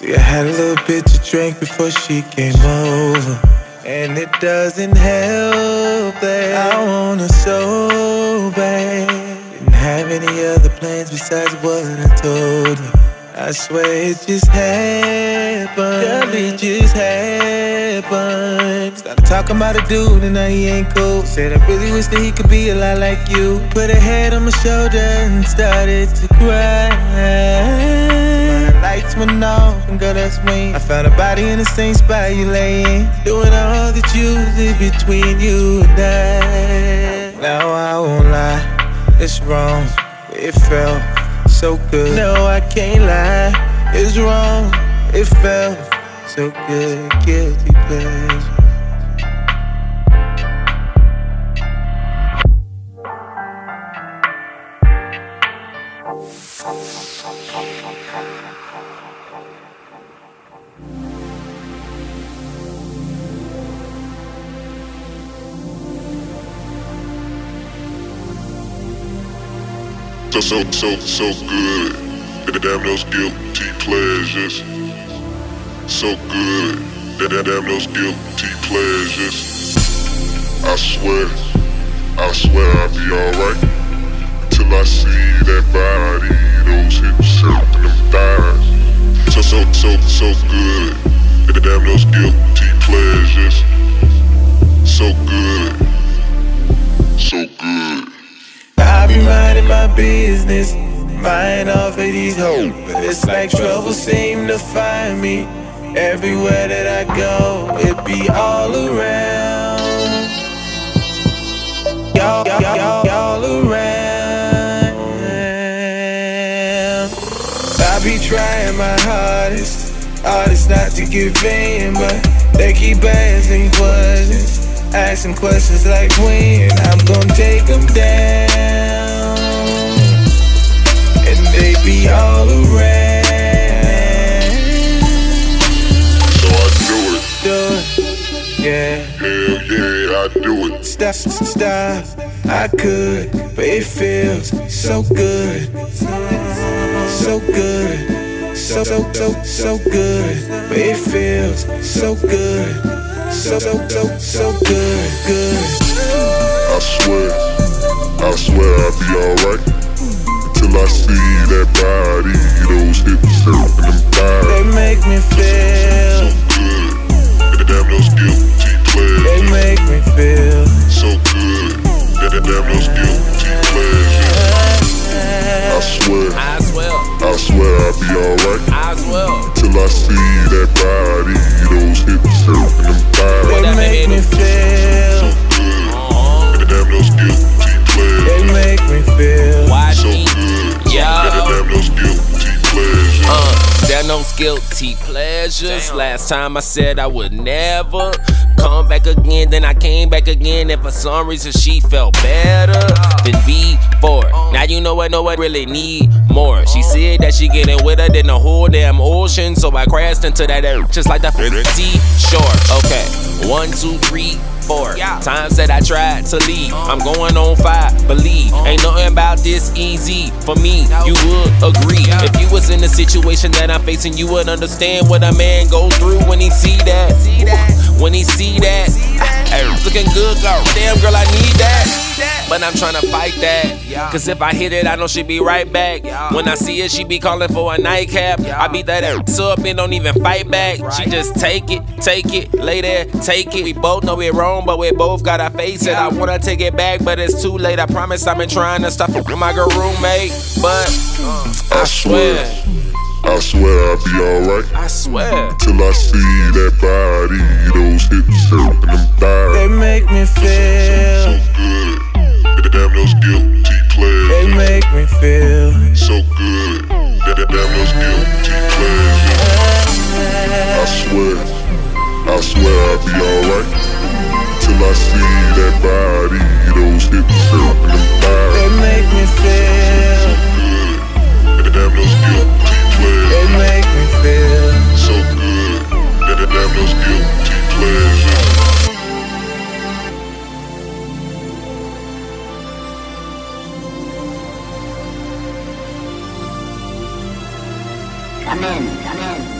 See, I had a little bit to drink before she came over. And it doesn't help that I want her so bad. Didn't have any other plans besides what I told you. I swear it just happened. Girl, it just happened. Started talking about a dude and now he ain't cool. Said I really wish that he could be a lot like you. Put a head on my shoulder and started to cry. Lights went off and girl, that's when I found a body in the same spot you lay in. Doing all you did between you and I. Now I won't lie, it's wrong. It felt so good. No, I can't lie, it's wrong. It felt so good, guilty pleasure. So, so, so, so good. Damn those guilty pleasures. So good. Damn, damn those guilty pleasures. I swear, I swear I'll be alright. Till I see that body, those hips and them thighs. So, so, so, so good. Damn those guilty pleasures. Be minding my business, mind off of these hoes. But it's like trouble seem to find me. Everywhere that I go, it be all around. Y'all, y'all, y'all, y'all around. I be trying my hardest, hardest not to give in, but they keep asking questions. Asking questions like when I'm gonna take them down. And they be all around. So I do it. Do it, yeah. Hell yeah, I do it. Stop, stop. I could, but it feels so good. So good. So, so, so, so good. But it feels so good. So, so, so, so good, good. I swear, I swear I'll be alright. Until I see that body, those hips and them thighs. They make me feel, Those guilty pleasures. Last time I said I would never come back again, then I came back again, and for some reason she felt better than before. Now you know I know I really need more. She said that she getting wetter than the whole damn ocean, so I crashed into that air just like the seashore. Okay, one, two, three. Four. Times that I tried to leave, I'm going on five. Believe, ain't nothing about this easy for me. You would agree if you was in the situation that I'm facing, you would understand what a man goes through when he see that. When he see that, Hey, looking good, girl. Damn, girl, I need that. But I'm trying to fight that. Cause if I hit it, I know she be right back. When I see it, she be calling for a nightcap. I beat that ass up and don't even fight back. She just take it, take it, lay there, take it. We both know we're wrong, but we both gotta face it. I wanna take it back, but it's too late. I promise I've been trying to stop with my girl roommate. But uh. I swear, I swear I'll be alright. I swear. Till I see that body, those hips and them thighs. They make me feel So feel, good. That the damn those guilty pleasures. they make me feel. So good. That the damn those guilty pleasures. I swear, I swear I'll be alright. Till I see that body, those hips and them thighs. They make me feel, Come in, come in.